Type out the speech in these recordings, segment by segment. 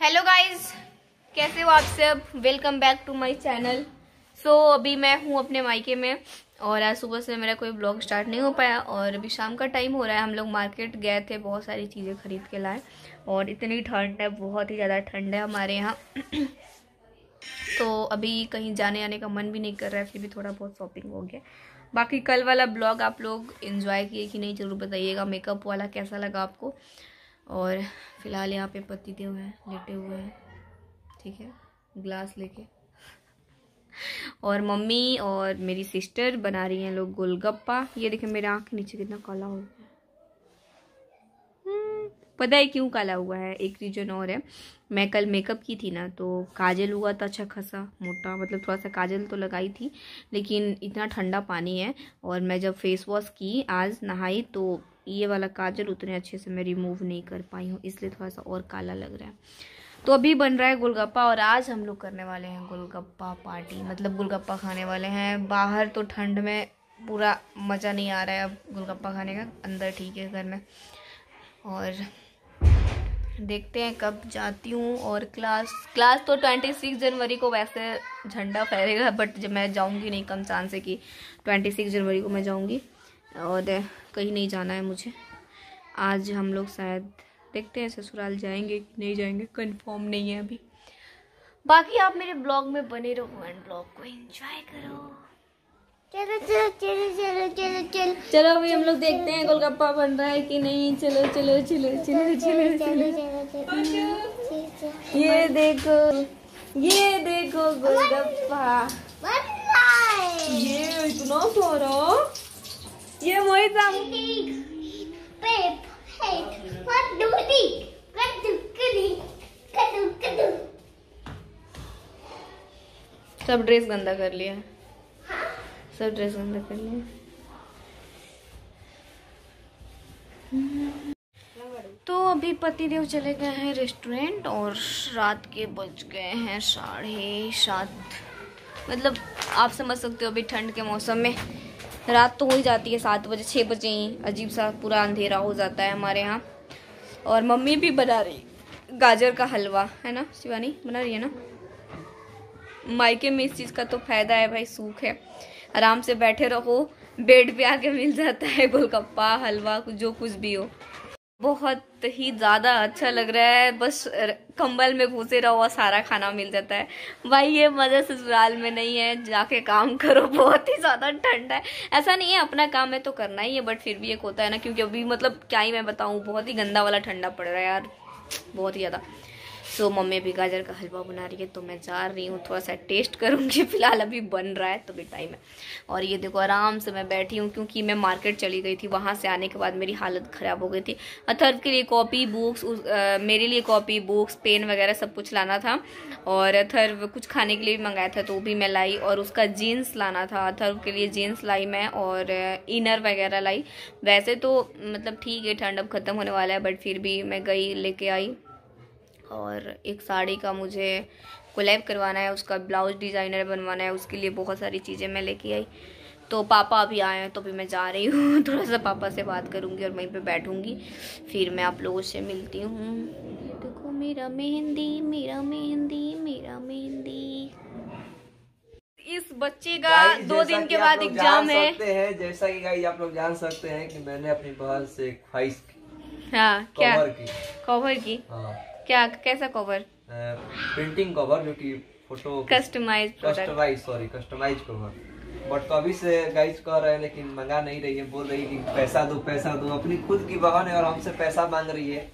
Hello guys कैसे हो आप सब? Welcome back to my channel so अभी मैं हूँ अपने मायके में और आज सुबह से मेरा कोई ब्लॉग स्टार्ट नहीं हो पाया और अभी शाम का टाइम हो रहा है। हम लोग मार्केट गए थे, बहुत सारी चीज़ें खरीद के लाए और इतनी ठंड है, बहुत ही ज़्यादा ठंड है हमारे यहाँ। तो अभी कहीं जाने आने का मन भी नहीं कर रहा है, फिर भी थोड़ा बहुत शॉपिंग हो गया। बाकी कल वाला ब्लॉग आप लोग इन्जॉय किए कि नहीं, ज़रूर बताइएगा। मेकअप वाला कैसा लगा आपको? और फ़िलहाल यहाँ पे पति देव हैं लेटे हुए हैं ठीक है? ग्लास लेके। और मम्मी और मेरी सिस्टर बना रही हैं लोग गोलगप्पा। ये देखें मेरे आँख के नीचे कितना काला हो गया। हम्म, पता है क्यों काला हुआ है? एक रीजन और है। मैं कल मेकअप की थी ना तो काजल हुआ था अच्छा खासा मोटा मतलब थोड़ा सा काजल तो लगाई थी लेकिन इतना ठंडा पानी है। और मैं जब फेस वॉश की आज नहाई तो ये वाला काजल उतने अच्छे से मैं रिमूव नहीं कर पाई हूँ, इसलिए थोड़ा सा और काला लग रहा है। तो अभी बन रहा है गोलगप्पा और आज हम लोग करने वाले हैं गोलगप्पा पार्टी मतलब गोलगप्पा खाने वाले हैं। बाहर तो ठंड में पूरा मज़ा नहीं आ रहा है अब गोलगप्पा खाने का, अंदर ठीक है घर में। और देखते हैं कब जाती हूँ और क्लास क्लास तो ट्वेंटी सिक्स जनवरी को वैसे झंडा फहरेगा बट जब मैं जाऊँगी नहीं, कम चांस है कि ट्वेंटी सिक्स जनवरी को मैं जाऊँगी। और कहीं नहीं जाना है मुझे आज हम लोग शायद देखते हैं ससुराल जाएँगे कि नहीं जाएँगे कंफर्म नहीं है अभी बाकी आप मेरे ब्लॉग में बने रहो एंड ब्लॉग को एंजॉय करो चलो चलो चलो चलो चलो चलो चलो अभी हम लोग देखते हैं गोलगप्पा बन रहा है कि नहीं चलो चलो चलो चलो चलो चलो ये देखो ये देखो गोलगप्पा ये इतना सारा ये मोहित कद्दू सब ड्रेस गंदा कर लिया। सब ड्रेस गंदा कर लिया। तो अभी पतिदेव चले गए हैं रेस्टोरेंट और रात के बज गए हैं साढ़े सात। मतलब आप समझ सकते हो अभी ठंड के मौसम में। रात तो हो ही जाती है सात बजे छः बजे ही। अजीब सा पूरा अंधेरा हो जाता है हमारे यहाँ। और मम्मी भी बना रही गाजर का हलवा, है ना शिवानी? बना रही है ना? मायके में इस चीज़ का तो फ़ायदा है भाई, सूख है। आराम से बैठे रहो, बेड पे आके मिल जाता है गोलगप्पा, हलवा, जो कुछ भी हो। बहुत ही ज़्यादा अच्छा लग रहा है। बस कंबल में घुसे रहो और सारा खाना मिल जाता है। भाई, ये मज़ा ससुराल में नहीं है। जाके काम करो, बहुत ही ज़्यादा ठंड है। ऐसा नहीं है, अपना काम है तो करना ही है बट फिर भी एक होता है ना, क्योंकि अभी मतलब क्या ही मैं बताऊँ, बहुत ही गंदा वाला ठंडा पड़ रहा है यार। बहुत ही ज़्यादा। सो मम्मी अभी गाजर का हलवा बना रही है तो मैं जा रही हूँ थोड़ा सा टेस्ट करूँगी। फ़िलहाल अभी बन रहा है तो भी टाइम है। और ये देखो आराम से मैं बैठी हूँ क्योंकि मैं मार्केट चली गई थी वहाँ से आने के बाद मेरी हालत ख़राब हो गई थी। अथर्व के लिए कॉपी बुक्स अ, मेरे लिए कॉपी बुक्स पेन वगैरह सब कुछ लाना था। और अथर्व कुछ खाने के लिए भी मंगाया था तो भी मैं लाई। और उसका जीन्स लाना था अथर्व के लिए जीन्स लाई मैं और इनर वगैरह लाई। वैसे तो मतलब ठीक है ठंड अब ख़त्म होने वाला है बट फिर भी मैं गई लेके आई। और एक साड़ी का मुझे कोलैब करवाना है उसका ब्लाउज डिज़ाइनर बनवाना है उसके लिए बहुत सारी चीज़ें मैं लेके आई। तो पापा अभी आए हैं तो अभी मैं जा रही हूँ। थोड़ा सा पापा से बात करूँगी और वहीं पे बैठूँगी। फिर मैं आप लोगों से मिलती हूँ। देखो मेरा मेहंदी मेरा मेहंदी मेरा मेहंदी। इस बच्चे का दो दिन के बाद एग्ज़ाम है। हैं जैसा कि गाइस आप लोग जान सकते हैं कि मैंने अपनी बहन से ख्वाहिश हाँ क्या? कवर की। कवर की? हाँ। क्या कैसा कवर प्रिंटिंग कवर जो कि photo customise customise sorry customise cover but तो अभी से गाइस कह रहे हैं लेकिन मंगा नहीं रही है बोल रही है कि पैसा दो पैसा दो अपनी खुद की बहन है और हमसे पैसा मांग रही है।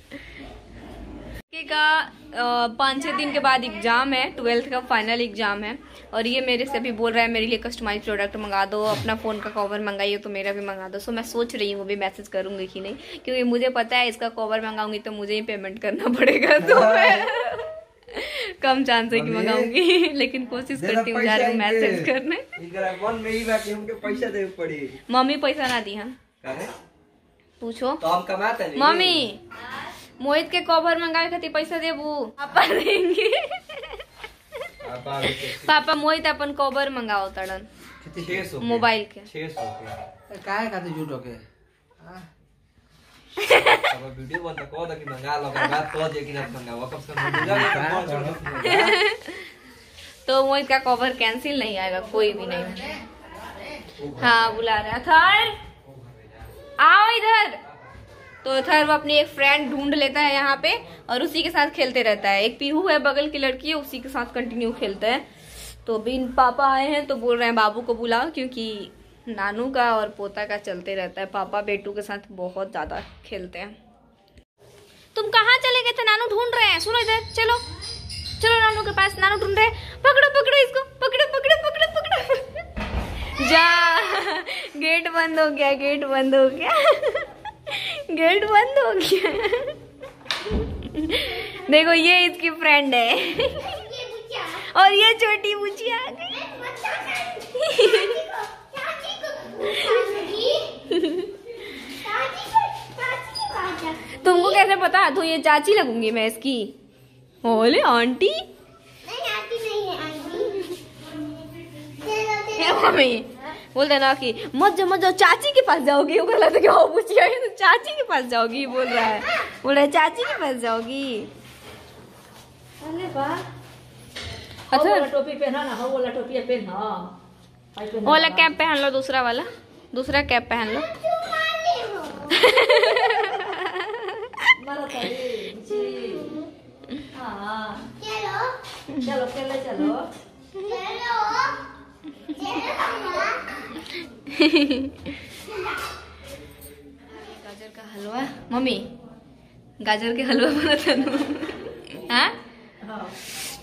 का पाँच छः दिन के बाद एग्ज़ाम है ट्वेल्थ का फाइनल एग्ज़ाम है। और ये मेरे से भी बोल रहा है मेरे लिए कस्टमाइज प्रोडक्ट मंगा दो अपना फ़ोन का कवर मंगाइए तो मेरा भी मंगा दो। सो मैं सोच रही हूँ अभी मैसेज करूँगी कि नहीं? क्योंकि मुझे पता है इसका कवर मंगाऊँगी तो मुझे ही पेमेंट करना पड़ेगा। तो मैं कम चांस है कि मंगाऊँगी। लेकिन कोशिश करती हूँ जा रही हूँ मैसेज करने। ही मम्मी पैसा ना दी हम पूछो। तो हम कमाते मम्मी। मोहित के कवर मंगावे खातिर पैसा देबू। पापा देंगे। पापा मोहित अपन कवर मंगाओ तड़न। मोबाइल के। छह सौ के काय खाते झूठो के हाँ? वीडियो बंद कर दो कि मंगा लो मंगा तो जे कि ना मंगावा कब से मंगा तो वो इसका कवर कैंसिल नहीं आएगा कोई भी नहीं। हाँ बुला रहा थर। आओ इधर। तो थर वो अपनी एक फ्रेंड ढूंढ लेता है यहाँ पे और उसी के साथ खेलते रहता है। एक पीहू है बगल की लड़की है उसी के साथ कंटिन्यू खेलता है। तो अभी इन पापा आए हैं तो बोल रहे हैं बाबू को बुलाओ, क्योंकि नानू का और पोता का चलते रहता है। पापा बेटू के साथ बहुत ज़्यादा खेलते हैं। तुम कहाँ चले गए थे? नानू ढूंढ रहे हैं। सुनो इधर, चलो। चलो नानू के पास। नानू ढूंढ रहे हैं। पकड़ो पकड़ो इसको। पकड़ो पकड़ो पकड़ो पकड़ो। जा गेट बंद हो गया गेट बंद हो गया। गेट बंद हो गया। देखो ये इसकी फ्रेंड है। और ये छोटी बुची आ गई। तुमको कैसे पता? तो ये चाची लगूँगी मैं इसकी। बोले आंटी। नहीं आती नहीं है आंटी। बोल देना कि मत जाओ मत जाओ चाची के पास जाओगी। वो गलत क्या हो पूछी है तो चाची के पास जाओगी बोल रहा है। बोल रहा है चाची के पास जाओगी। अच्छा अच्छा वाला टोपी पहना ना हो वाला टोपी पहन। हाँ वो वाला कैप पहन लो दूसरा वाला। दूसरा कैप पहन लो। हो मारा तारी जी। हाँ चलो। चलो चलो चलो चलो। गाजर का हलवा? मम्मी, गाजर के हलवा बना था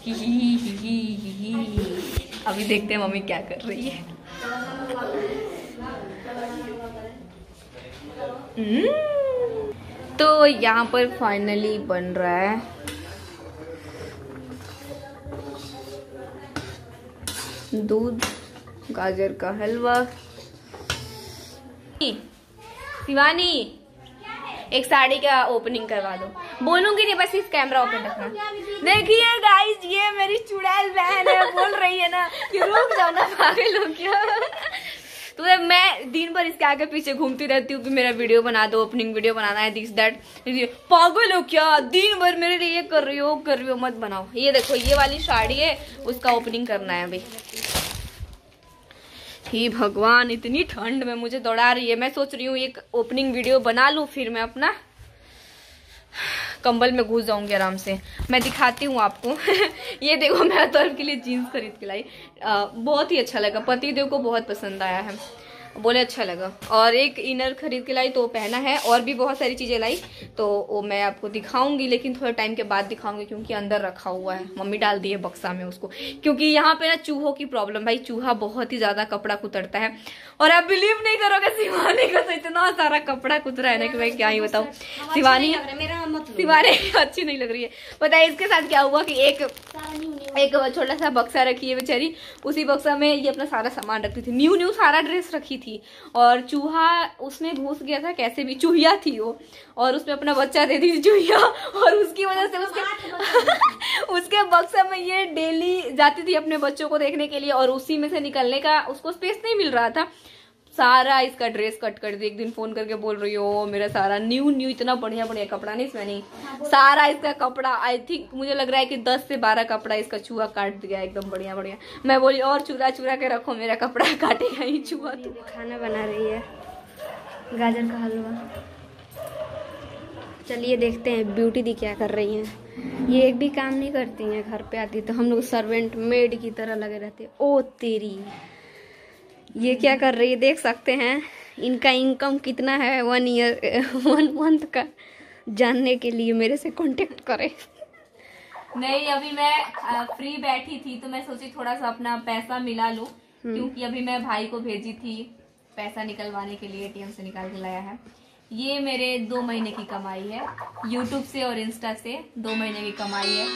ही। अभी देखते हैं मम्मी क्या कर रही है। हम्म। तो यहाँ पर फाइनली बन रहा है। दूध, गाजर का हलवा। शिवानी। एक साड़ी का ओपनिंग करवा दो। बोलूँगी नहीं, बस इस कैमरा ओपन रखना। देखिए गाइस ये मेरी चुड़ैल बहन है, बोल रही है ना। कि रुक जाओ ना, पागल हो क्या तो मैं दिन भर इसके आगे पीछे घूमती रहती हूँ कि मेरा वीडियो बना दो ओपनिंग वीडियो बनाना है दिस दैट पागल हो क्या? दिन भर मेरे लिए ये कर रही हो कर रही हो, मत बनाओ। ये देखो, ये वाली साड़ी है, उसका ओपनिंग करना है अभी। हे भगवान, इतनी ठंड में मुझे दौड़ा रही है। मैं सोच रही हूँ एक ओपनिंग वीडियो बना लूँ, फिर मैं अपना कंबल में घुस जाऊँगी आराम से। मैं दिखाती हूँ आपको। ये देखो, मैं तो के लिए जीन्स खरीद के लाई। बहुत ही अच्छा लगा। पति देव को बहुत पसंद आया है। बोले अच्छा लगा। और एक इनर खरीद के लाई तो वो पहना है और भी बहुत सारी चीज़ें लाई तो वो मैं आपको दिखाऊँगी लेकिन थोड़ा टाइम के बाद दिखाऊँगी क्योंकि अंदर रखा हुआ है। मम्मी डाल दी है बक्सा में उसको। क्योंकि यहाँ पे ना चूहों की प्रॉब्लम भाई चूहा बहुत ही ज़्यादा कपड़ा कुतरता है। और आप बिलीव नहीं करोगे शिवानी का तो इतना सारा कपड़ा कुतरा है ना कि मैं क्या ही बताऊँ। शिवानी मेरा शिवानी अच्छी नहीं लग रही है। है इसके साथ क्या हुआ कि एक एक छोटा सा बक्सा रखी है बेचारी। उसी बक्सा में ये अपना सारा सामान रखती थी। न्यू न्यू सारा ड्रेस रखी थी। और चूहा उसमें घुस गया था, कैसे भी चूहिया थी वो। और उसमें अपना बच्चा दे दी चूहिया। और उसकी वजह से उसके उसके बक्से में ये डेली जाती थी अपने बच्चों को देखने के लिए और उसी में से निकलने का उसको स्पेस नहीं मिल रहा था। सारा इसका ड्रेस कट कर दी एक दिन फ़ोन करके बोल रही हो मेरा सारा न्यू न्यू इतना बढ़िया बढ़िया कपड़ा नहीं इसमें नहीं। सारा इसका कपड़ा आई थिंक मुझे लग रहा है कि 10 से 12 कपड़ा इसका चूहा काट दिया एकदम बढ़िया बढ़िया। मैं बोली और चूरा चुरा के रखो मेरा कपड़ा काटेगा ही चूहा तो। खाना बना रही है। गाजर का हलवा। चलिए देखते हैं ब्यूटी दी क्या कर रही हैं। ये एक भी काम नहीं करती हैं घर पे आती तो हम लोग सर्वेंट मेड की तरह लगे रहते ओ तेरी। ये क्या कर रही है? देख सकते हैं। इनका इनकम कितना है वन ईयर वन मंथ का? जानने के लिए मेरे से कांटेक्ट करें। नहीं अभी मैं फ्री बैठी थी तो मैं सोची थोड़ा सा अपना पैसा मिला लूँ। क्योंकि अभी मैं भाई को भेजी थी पैसा निकलवाने के लिए एटीएम से निकाल के लाया है। ये मेरे दो महीने की कमाई है। यूट्यूब से और इंस्टा से दो महीने की कमाई है।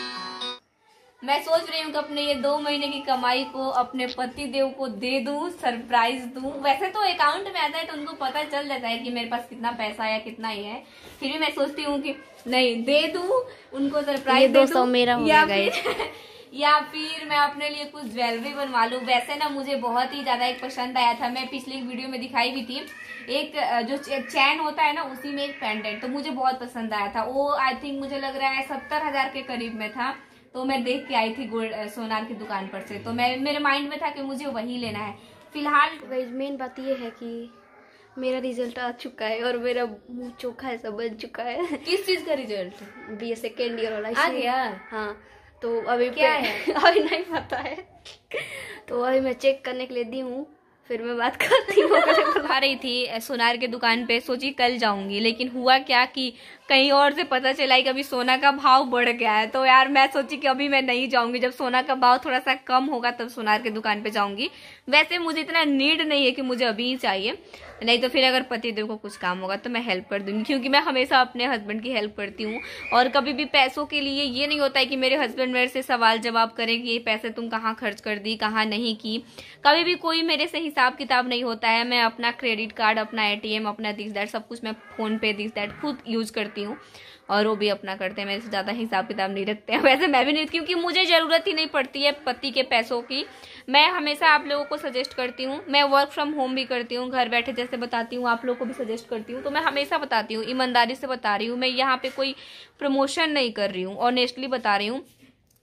मैं सोच रही हूँ कि अपने ये दो महीने की कमाई को अपने पति देव को दे दूँ सरप्राइज़ दूँ। वैसे तो अकाउंट में आता है तो उनको पता चल जाता है कि मेरे पास कितना पैसा है कितना ही है। फिर भी मैं सोचती हूँ कि नहीं दे दूँ उनको सरप्राइज़ दे 200 मेरा या फिर या फिर मैं अपने लिए कुछ ज्वेलरी बनवा लूँ। वैसे ना मुझे बहुत ही ज़्यादा एक पसंद आया था। मैं पिछली वीडियो में दिखाई भी थी। एक जो चैन होता है ना उसी में एक पेंडेंट तो मुझे बहुत पसंद आया था। वो आई थिंक मुझे लग रहा है सत्तर हज़ार के करीब में था। तो मैं देख के आई थी गोल्ड सोनार की दुकान पर से। तो मैं मेरे माइंड में था कि मुझे वही लेना है। फ़िलहाल मेन बात ये है कि मेरा रिज़ल्ट आ चुका है और मेरा मुँह चोखा ऐसा बन चुका है। किस चीज़ का result B A second year वाला आ गया हाँ तो अभी क्या है? अभी नहीं पता है। तो अभी मैं चेक करने के लिए दी हूँ फिर मैं बात करती हूँ। आ रही थी सोनार के दुकान पे। सोची कल जाऊँगी लेकिन हुआ क्या कि कहीं और से पता चला कि अभी सोना का भाव बढ़ गया है। तो यार, मैं सोची कि अभी मैं नहीं जाऊँगी। जब सोना का भाव थोड़ा सा कम होगा, तब सोनार के दुकान पे जाऊँगी। वैसे मुझे इतना नीड नहीं है कि मुझे अभी ही चाहिए। नहीं तो फिर अगर पति देव को कुछ काम होगा तो मैं हेल्प कर दूँगी। क्योंकि मैं हमेशा अपने हस्बैंड की हेल्प करती हूँ। और कभी भी पैसों के लिए ये नहीं होता है कि मेरे हस्बैंड मेरे से सवाल जवाब करें कि ये पैसे तुम कहाँ खर्च कर दी, कहाँ नहीं की? कभी भी कोई मेरे से हिसाब किताब नहीं होता है। मैं अपना क्रेडिट कार्ड अपना एटीएम अपना दिस दैट सब कुछ मैं फ़ोन पे दिस दैट खुद यूज़ करती हूँ। और वो भी अपना करते हैं, मेरे से ज़्यादा हिसाब किताब नहीं रखते हैं। वैसे मैं भी नहीं, क्योंकि मुझे ज़रूरत ही नहीं पड़ती है पति के पैसों की। मैं हमेशा आप लोगों को सजेस्ट करती हूँ। मैं वर्क फ्रॉम होम भी करती हूँ, घर बैठे जैसे बताती हूँ, आप लोगों को भी सजेस्ट करती हूँ। तो मैं हमेशा बताती हूँ, ईमानदारी से बता रही हूँ। मैं यहाँ पर कोई प्रमोशन नहीं कर रही हूँ ऑनेस्टली बता रही हूँ।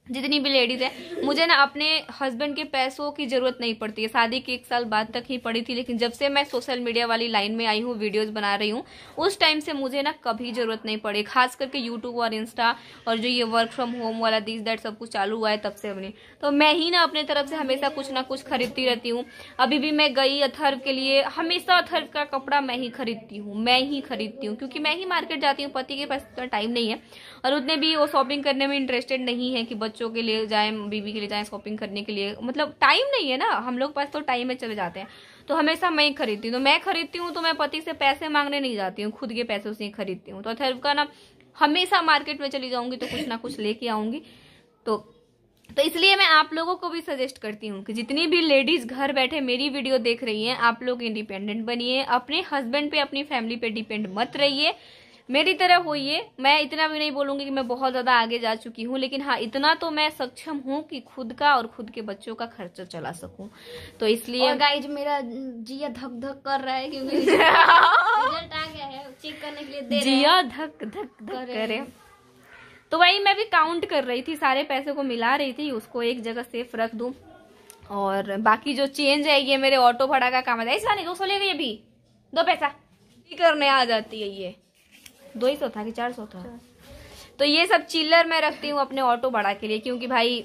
जितनी भी लेडीज़ है, मुझे ना अपने हस्बैंड के पैसों की ज़रूरत नहीं पड़ती है। शादी के एक साल बाद तक ही पड़ी थी, लेकिन जब से मैं सोशल मीडिया वाली लाइन में आई हूँ वीडियोस बना रही हूँ, उस टाइम से मुझे ना कभी ज़रूरत नहीं पड़ी। खास करके यूट्यूब और इंस्टा और जो ये वर्क फ्रॉम होम वाला दिस दैट सब कुछ चालू हुआ है तब से अपनी। तो मैं ही ना अपने तरफ़ से हमेशा कुछ ना कुछ खरीदती रहती हूँ। अभी भी मैं गई अथर्व के लिए, हमेशा अथर्व का कपड़ा मैं ही खरीदती हूँ, मैं ही खरीदती हूँ, क्योंकि मैं ही मार्केट जाती हूँ, पति के पास इतना टाइम नहीं है। और उतने भी वो शॉपिंग करने में इंटरेस्टेड नहीं है कि बच्चों के लिए जाए, बीवी के लिए जाए शॉपिंग करने के लिए। मतलब टाइम नहीं है ना। हम लोग पास तो टाइम में चले जाते हैं। तो हमेशा मैं ही खरीदती हूँ। तो मैं खरीदती हूँ तो मैं पति से पैसे मांगने नहीं जाती हूँ। खुद के पैसों से ही खरीदती हूँ। तो अथर्व का ना हमेशा मार्केट में चली जाऊँगी तो कुछ ना कुछ लेके आऊँगी। तो तो इसलिए मैं आप लोगों को भी सजेस्ट करती हूँ कि जितनी भी लेडीज़ घर बैठे मेरी वीडियो देख रही हैं, आप लोग इंडिपेंडेंट बनिए। अपने हस्बैंड पे, अपनी फैमिली पे डिपेंड मत रहिए। मेरी तरह होइए। मैं इतना भी नहीं बोलूँगी कि मैं बहुत ज़्यादा आगे जा चुकी हूँ लेकिन हाँ इतना तो मैं सक्षम हूँ कि खुद का और खुद के बच्चों का खर्चा चला सकूँ। तो इसलिए गाइज़ मेरा जिया धक धक कर रहा है क्योंकि रिज़ल्ट आ गया है चेक करने के लिए दे जिया धक धक धक करे। तो वही मैं भी काउंट कर रही थी सारे पैसे को मिला रही थी उसको एक जगह सेफ़ रख दूँ। और बाकी जो चेंज है ये मेरे ऑटो भाड़ा का काम है इसलिए दो सौ ले गई अभी। दो पैसा। करने आ जाती है ये। दो ही सौ था कि चार सौ था? तो ये सब चिल्लर मैं रखती हूँ अपने ऑटो भाड़ा के लिए, क्योंकि भाई,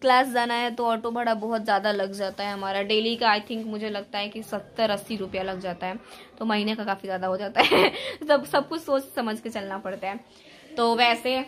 क्लास जाना है तो ऑटो भाड़ा बहुत ज़्यादा लग जाता है हमारा। डेली का आई थिंक मुझे लगता है कि सत्तर अस्सी रुपया लग जाता है तो महीने का काफ़ी ज़्यादा हो जाता है। सब सब कुछ सोच समझ के चलना पड़ता है। तो वैसे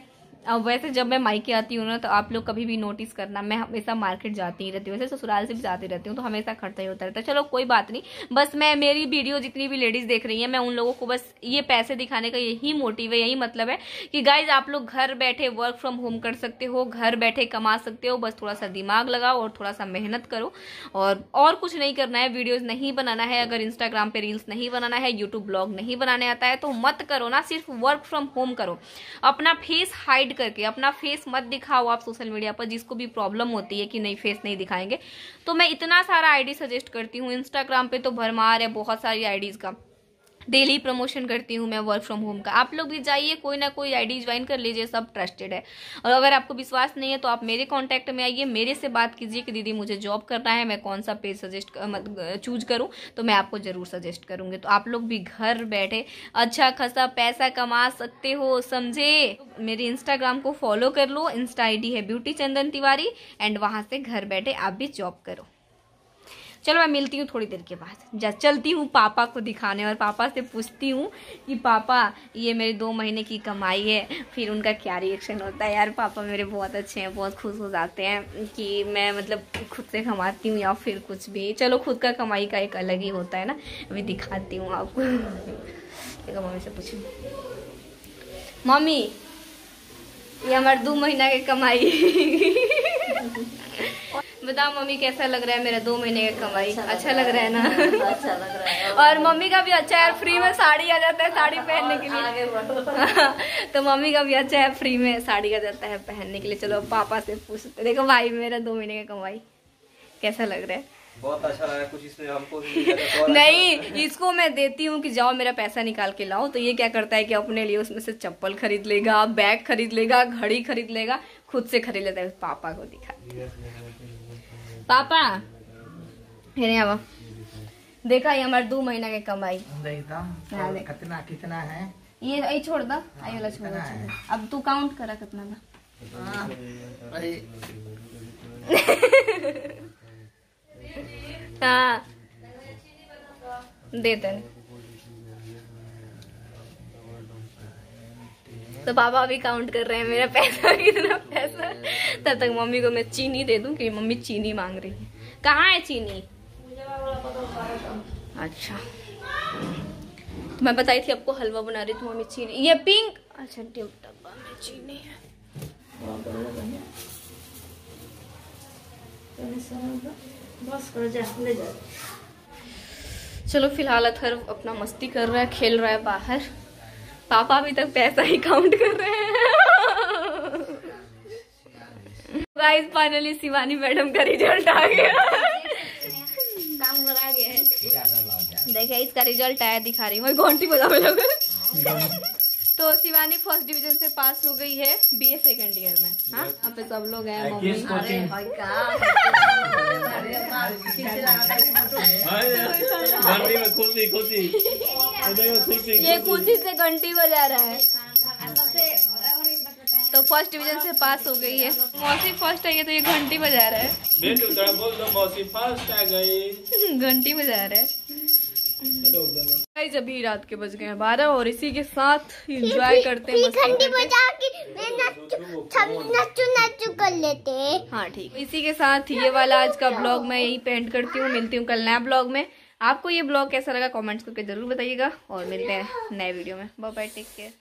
अब वैसे जब मैं मायके आती हूँ ना तो आप लोग कभी भी नोटिस करना, मैं हमेशा मार्केट जाती ही रहती हूँ। वैसे ससुराल से भी जाती रहती हूँ तो हमेशा खर्चा ही होता रहता है। चलो, कोई बात नहीं। बस मैं, मेरी वीडियो जितनी भी लेडीज़ देख रही हैं, मैं उन लोगों को बस ये पैसे दिखाने का यही मोटिव है, यही मतलब है कि गाइज़ आप लोग घर बैठे वर्क फ्रॉम होम कर सकते हो, घर बैठे कमा सकते हो, बस थोड़ा सा दिमाग लगाओ और थोड़ा सा मेहनत करो। और और कुछ नहीं करना है वीडियोज़ नहीं बनाना है, अगर इंस्टाग्राम पे रील्स नहीं बनाना है यूट्यूब ब्लॉग नहीं बनाने आता है तो मत करो ना, सिर्फ़ वर्क फ्रॉम होम करो। अपना फेस हाइड करके अपना फेस मत दिखाओ आप सोशल मीडिया पर जिसको भी प्रॉब्लम होती है कि नहीं फेस नहीं दिखाएँगे। तो मैं इतना सारा आईडी सजेस्ट करती हूँ इंस्टाग्राम पे तो भरमार है बहुत सारी आईडीज का। डेली प्रमोशन करती हूँ मैं वर्क फ्रॉम होम का। आप लोग भी जाइए, कोई ना कोई आईडी ज्वाइन कर लीजिए, सब ट्रस्टेड है। और अगर आपको विश्वास नहीं है तो आप मेरे कांटेक्ट में आइए, मेरे से बात कीजिए कि दीदी मुझे जॉब करना है, मैं कौन सा पेज सजेस्ट चूज़ करूँ तो मैं आपको ज़रूर सजेस्ट करूँगी। तो आप लोग भी घर बैठे अच्छा खासा पैसा कमा सकते हो, समझे? मेरे इंस्टाग्राम को फॉलो कर लो इंस्टा आई है ब्यूटी चंदन तिवारी एंड वहाँ से घर बैठे आप भी जॉब करो। चलो मैं मिलती हूँ थोड़ी देर के बाद। जा, चलती हूँ पापा को दिखाने और पापा से पूछती हूँ कि पापा, ये मेरे दो महीने की कमाई है। फिर उनका क्या रिएक्शन होता है? यार, पापा मेरे बहुत अच्छे हैं, बहुत खुश हो जाते हैं कि मैं मतलब खुद से कमाती हूँ या फिर कुछ भी। चलो, खुद का कमाई का एक अलग ही होता है ना। अभी दिखाती हूँ आपको। देखो मम्मी से पूछूँ। मम्मी, ये हमारे दो महीना की कमाई बताओ मम्मी कैसा लग रहा है मेरा दो महीने का कमाई? अच्छा लग रहा है ना? अच्छा लग रहा है और मम्मी का भी अच्छा है फ्री में साड़ी आ जाता है साड़ी पहनने के लिए। तो मम्मी का भी अच्छा है फ्री में साड़ी आ जाता है पहनने के लिए। चलो पापा से पूछते देखो भाई मेरा दो महीने का कमाई कैसा लग रहा है? बहुत अच्छा लगा कुछ इसने हमको तो अच्छा नहीं इसको मैं देती हूँ कि जाओ मेरा पैसा निकाल के लाओ। तो ये क्या करता है कि अपने लिए उसमें से चप्पल खरीद लेगा बैग खरीद लेगा घड़ी खरीद लेगा खुद से खरीद लेता है पापा को दिखा। पापा। हेरे आवा। देखा ये हमारे दो महीना के कमाई। एकदम हाँ। कितना कितना है? ये आई छोड़ दा। आई वाला छोड़ दा। अब तू काउंट करा कितना था हाँ, देते हाँ दे तने तो पापा अभी काउंट कर रहे हैं, मेरा पैसा कितना पैसा? तब तक मम्मी को मैं चीनी दे दूँ कि मम्मी चीनी मांग रही है। कहाँ है चीनी? अच्छा। तो मैं बताई थी आपको हलवा बना रही थी, मम्मी चीनी। ये पिंक अच्छा डब्बा में चीनी है। बस कर जा ले जा चलो फ़िलहाल अथर अपना मस्ती कर रहा है, खेल रहा है बाहर। पापा अभी तक पैसा ही काउंट कर रहे हैं। गाइस फाइनली शिवानी मैडम का रिज़ल्ट आ गया। काम करा गया है। देखे इसका रिज़ल्ट आया दिखा रही हूँ। मैं घंटी बजाने लगा तो शिवानी फ़र्स्ट डिवीज़न से पास हो गई है बीए सेकंड ईयर में। हाँ? यहाँ पे सब लोग हैं मम्मी। ये खुशी। से घंटी बजा रहा है। तो फ़र्स्ट डिवीज़न से पास हो गई है। मौसी फ़र्स्ट आई है तो ये घंटी बजा रहा है। बोल दो मौसी फ़र्स्ट आ गई। घंटी बजा रहा है। गाइस अभी रात के बज गए हैं बारह और इसी के साथ एंजॉय करते हैं मस्ती घंटी करते हैं। बजा के नच्चू नच्चू कर लेते हाँ। ठीक। इसी के साथ ये वाला आज का ब्लॉग मैं यही पेंट करती हूँ। मिलती हूँ कल नया ब्लॉग में। आपको ये ब्लॉग कैसा लगा? कमेंट्स करके ज़रूर बताइएगा। और मिलते हैं नए वीडियो में। Bye bye take care